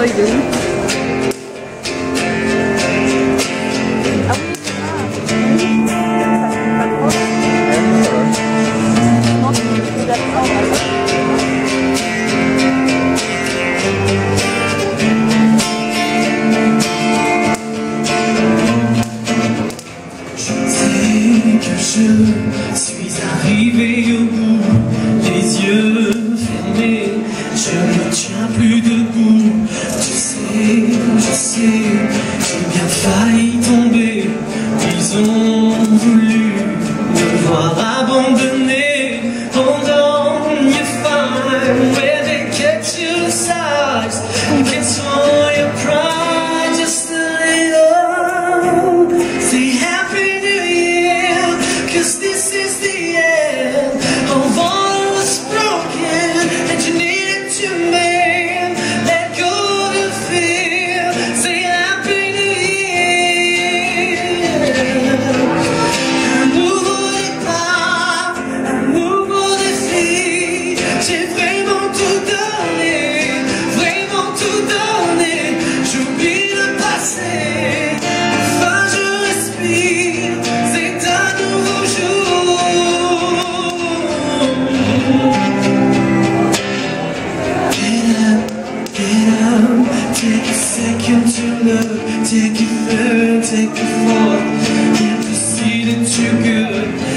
feuille de ouf. Je suis arrivé au bout, les yeux fermés, je ne tiens plus debout. ils ont voulu me voir abandonner. take you third, take a fourth. Can't proceed it too good.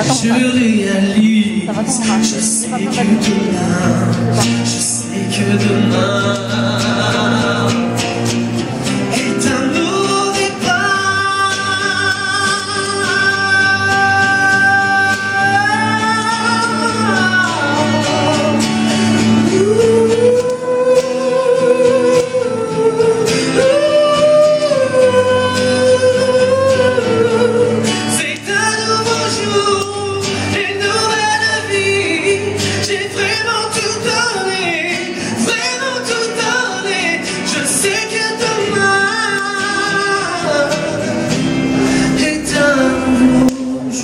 attends. Je réalise, ça va, je sais que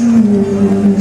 you.